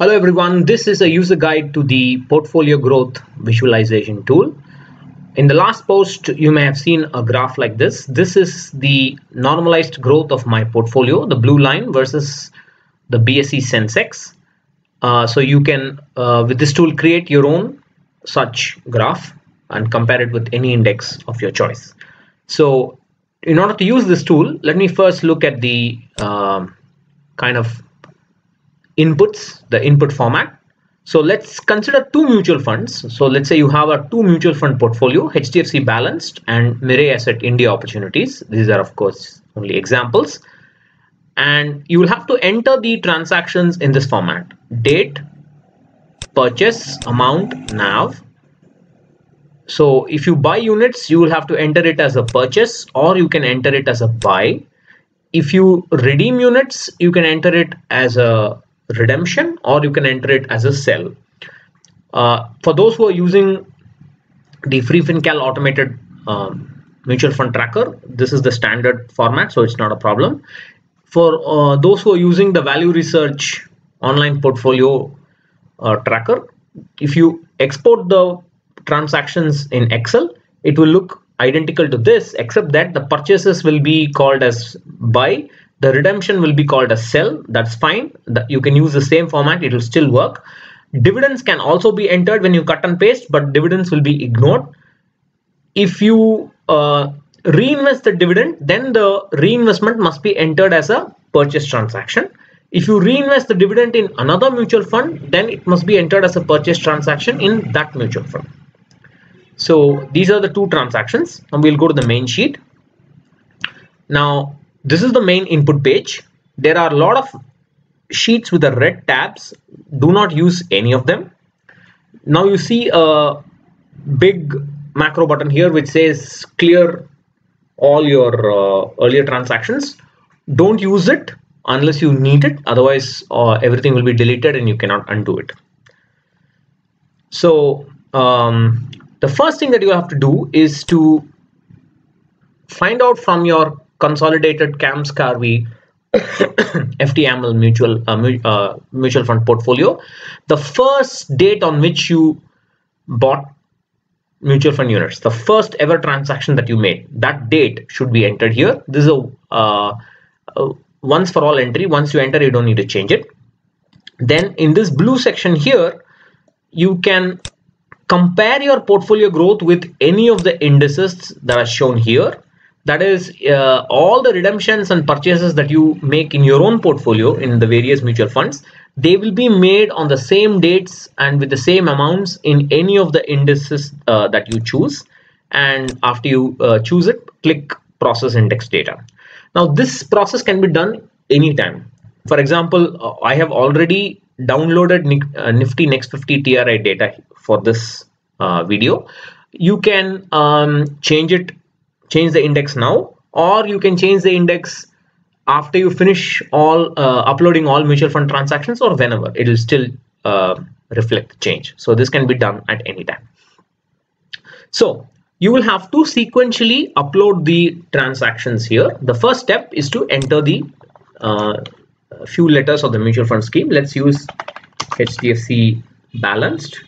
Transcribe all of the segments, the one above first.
Hello everyone, this is a user guide to the portfolio growth visualization tool. In the last post, you may have seen a graph like this. This is the normalized growth of my portfolio, the blue line versus the BSE Sensex. Uh, so you can, uh, with this tool, create your own such graph and compare it with any index of your choice. So in order to use this tool, let me first look at the uh, kind of inputs, the input format. So let's consider two mutual funds. So let's say you have a two mutual fund portfolio, HDFC Balanced and Mirae Asset India Opportunities. These are of course only examples. And you will have to enter the transactions in this format. Date, purchase, amount, NAV. So if you buy units, you will have to enter it as a purchase or you can enter it as a buy. If you redeem units, you can enter it as a redemption or you can enter it as a sell. Uh, for those who are using the FreeFinCal automated um, mutual fund tracker, this is the standard format, so it's not a problem. For uh, those who are using the value research online portfolio uh, tracker, if you export the transactions in Excel, it will look identical to this, except that the purchases will be called as buy the redemption will be called a sell. That's fine. You can use the same format. It will still work. Dividends can also be entered when you cut and paste but dividends will be ignored. If you uh, reinvest the dividend then the reinvestment must be entered as a purchase transaction. If you reinvest the dividend in another mutual fund then it must be entered as a purchase transaction in that mutual fund. So these are the two transactions. And we'll go to the main sheet. Now this is the main input page. There are a lot of sheets with the red tabs. Do not use any of them. Now you see a big macro button here which says clear all your uh, earlier transactions. Don't use it unless you need it. Otherwise uh, everything will be deleted and you cannot undo it. So um, the first thing that you have to do is to find out from your consolidated CAMS Karvy FTML mutual uh, uh, mutual fund portfolio, the first date on which you bought mutual fund units, the first ever transaction that you made, that date should be entered here. This is a, uh, a once for all entry. Once you enter, you don't need to change it. Then in this blue section here, you can compare your portfolio growth with any of the indices that are shown here that is uh, all the redemptions and purchases that you make in your own portfolio in the various mutual funds they will be made on the same dates and with the same amounts in any of the indices uh, that you choose. And after you uh, choose it click process index data. Now this process can be done anytime. For example uh, i have already downloaded uh, nifty next 50 tri data for this uh, video. You can um, change it change the index now or you can change the index after you finish all uh, uploading all mutual fund transactions or whenever. It will still uh, reflect the change. So this can be done at any time. So you will have to sequentially upload the transactions here. The first step is to enter the uh, few letters of the mutual fund scheme. Let's use HDFC balanced.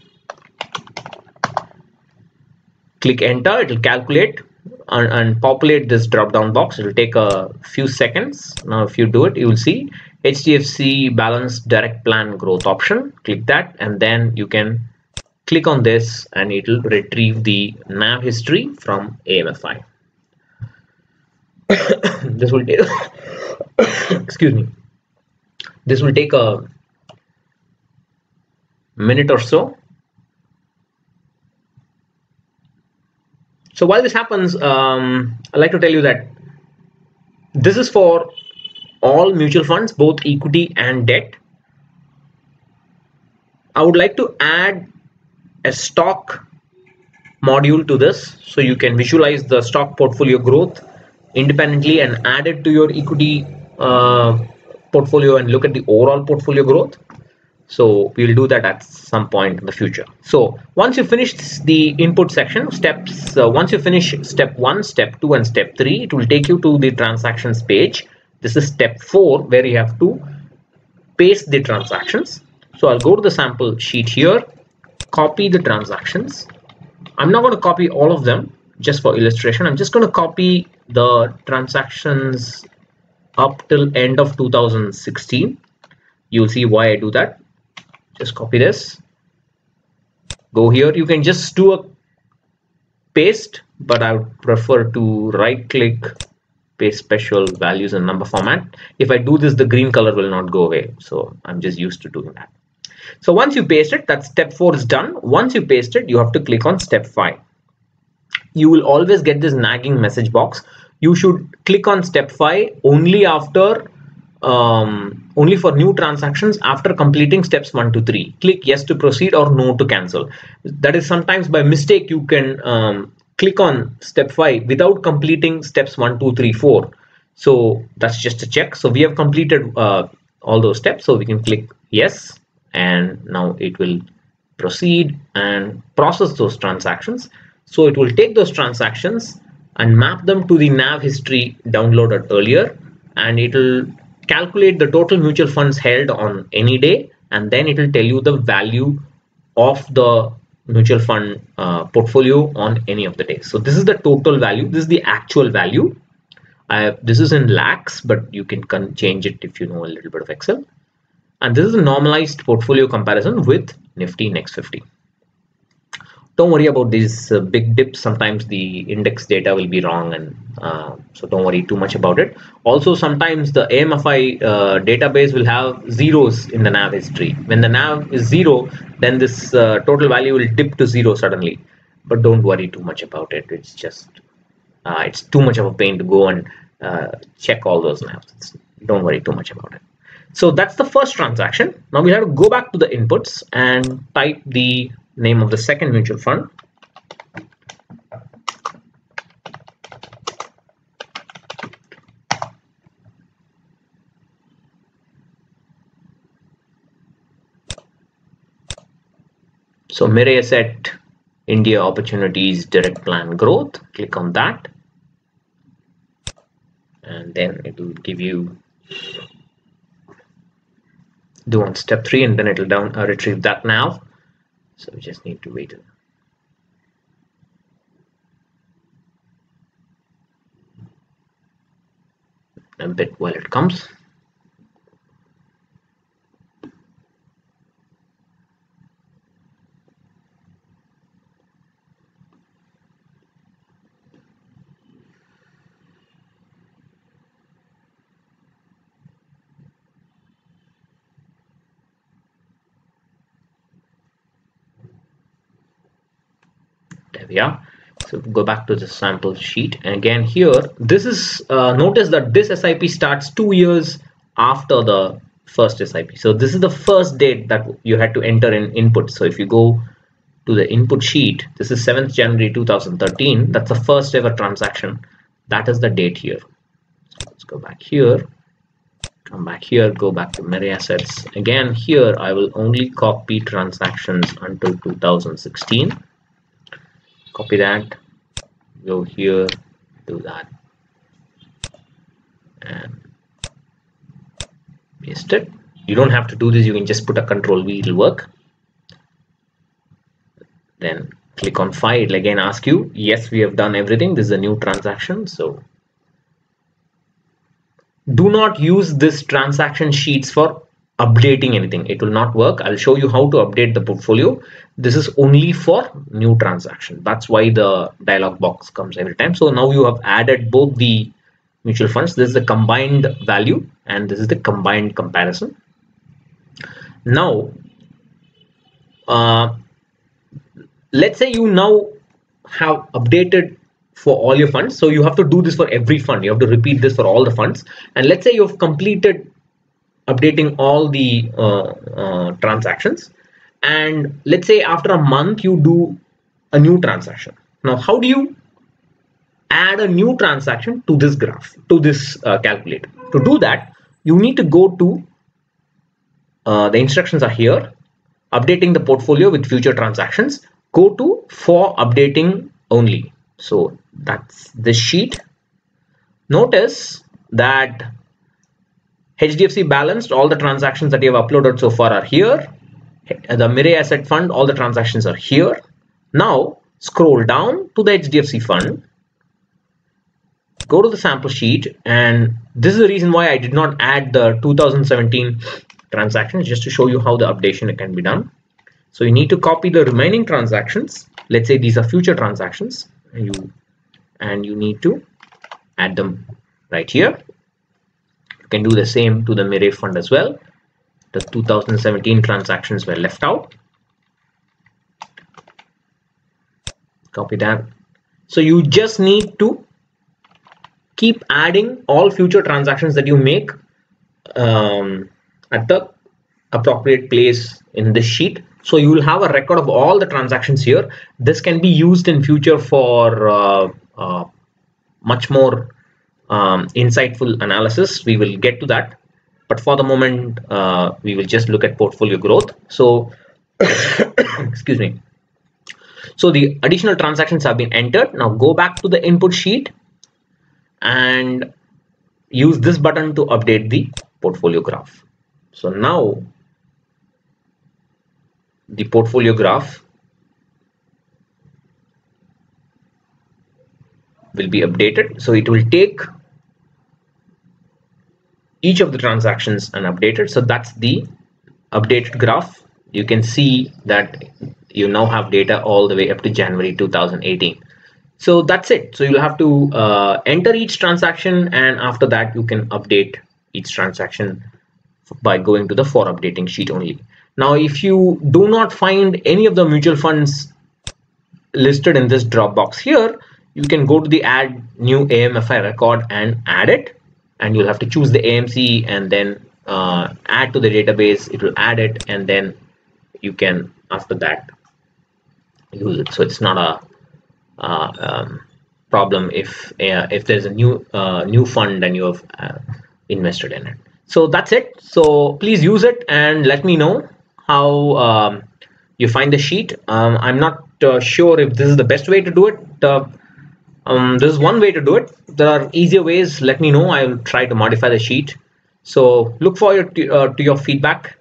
Click enter. It will calculate and, and populate this drop down box. It will take a few seconds. Now if you do it you will see HDFC balance direct plan growth option. Click that and then you can click on this and it will retrieve the nav history from AMFI this will take excuse me. This will take a minute or so So while this happens, um, I'd like to tell you that this is for all mutual funds, both equity and debt. I would like to add a stock module to this so you can visualize the stock portfolio growth independently and add it to your equity uh, portfolio and look at the overall portfolio growth so we'll do that at some point in the future so once you finish the input section steps uh, once you finish step one step two and step three it will take you to the transactions page this is step four where you have to paste the transactions So I'll go to the sample sheet here, copy the transactions. I'm not going to copy all of them just for illustration. I'm just going to copy the transactions up till end of 2016. You'll see why I do that. Just copy this. Go here. You can just do a paste, but I would prefer to right click paste special values and number format. If I do this, the green color will not go away. So I'm just used to doing that. So once you paste it, that step four is done. Once you paste it, you have to click on step five. You will always get this nagging message box. You should click on step five only after um, only for new transactions after completing steps one to three. Click yes to proceed or no to cancel. That is sometimes by mistake you can um, click on step five without completing steps one, two, three, four. So that's just a check. So we have completed uh, all those steps. So we can click yes and now it will proceed and process those transactions. So it will take those transactions and map them to the nav history downloaded earlier and it will calculate the total mutual funds held on any day and then it will tell you the value of the mutual fund uh, portfolio on any of the days. So this is the total value. This is the actual value. I, this is in lakhs, but you can change it if you know a little bit of Excel and this is a normalized portfolio comparison with Nifty Next 50. Don't worry about these uh, big dips. Sometimes the index data will be wrong, and uh, so don't worry too much about it. Also, sometimes the AMFI uh, database will have zeros in the NAV history. When the NAV is zero, then this uh, total value will dip to zero suddenly. But don't worry too much about it. It's just uh, it's too much of a pain to go and uh, check all those NAVs. It's, don't worry too much about it. So that's the first transaction. Now we have to go back to the inputs and type the name of the second mutual fund. So Mirae Asset India Opportunities Direct Plan Growth. Click on that. And then it will give you do on step three and then it'll down uh, retrieve that now so we just need to wait. A bit while it comes there we are so go back to the sample sheet. And again here this is uh, notice that this SIP starts two years after the first SIP so this is the first date that you had to enter in input. So if you go to the input sheet this is 7th January 2013 that's the first ever transaction. That is the date here. So let's go back here. Come back here. Go back to Mirae assets. Again here I will only copy transactions until 2016 copy that. Go here do that. And paste it. You don't have to do this. You can just put a control V it'll work. Then click on file. It'll again ask you yes we have done everything. This is a new transaction. So do not use this transaction sheets for updating anything. It will not work. I'll show you how to update the portfolio. This is only for new transaction. That's why the dialog box comes every time. So now you have added both the mutual funds. This is the combined value and this is the combined comparison. Now uh, let's say you now have updated for all your funds. So you have to do this for every fund. You have to repeat this for all the funds. And let's say you've completed updating all the uh, uh, transactions. And let's say after a month you do a new transaction. Now how do you add a new transaction to this graph to this uh, calculator? To do that you need to go to uh, the instructions are here. Updating the portfolio with future transactions. Go to for updating only. So that's this sheet. Notice that HDFC balanced all the transactions that you have uploaded so far are here the Mirae Asset Fund, all the transactions are here. Now scroll down to the HDFC fund, go to the sample sheet, and this is the reason why I did not add the 2017 transactions just to show you how the updation can be done. So you need to copy the remaining transactions. Let's say these are future transactions. And you and you need to add them right here. Can do the same to the Mirae fund as well. The 2017 transactions were left out. Copy that. So you just need to keep adding all future transactions that you make um, at the appropriate place in this sheet so you will have a record of all the transactions here this can be used in future for uh, uh, much more um, insightful analysis. We will get to that. But for the moment uh, we will just look at portfolio growth. So excuse me. So the additional transactions have been entered. Now go back to the input sheet and use this button to update the portfolio graph. So now the portfolio graph will be updated. So it will take each of the transactions and updated. So that's the updated graph. You can see that you now have data all the way up to January 2018. So that's it. So you'll have to uh, enter each transaction and after that you can update each transaction by going to the for updating sheet only. Now, if you do not find any of the mutual funds listed in this drop box here, you can go to the add new AMFI record and add it. And you'll have to choose the AMC and then uh, add to the database. It will add it and then you can, after that, use it. So it's not a uh, um, problem if uh, if there's a new uh, new fund and you have uh, invested in it. So that's it. So please use it and let me know how um, you find the sheet. Um, I'm not uh, sure if this is the best way to do it. Um, this is one way to do it. There are easier ways. Let me know. I will try to modify the sheet. So look forward to, uh, to your feedback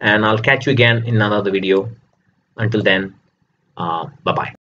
and I'll catch you again in another video. Until then, uh, bye-bye.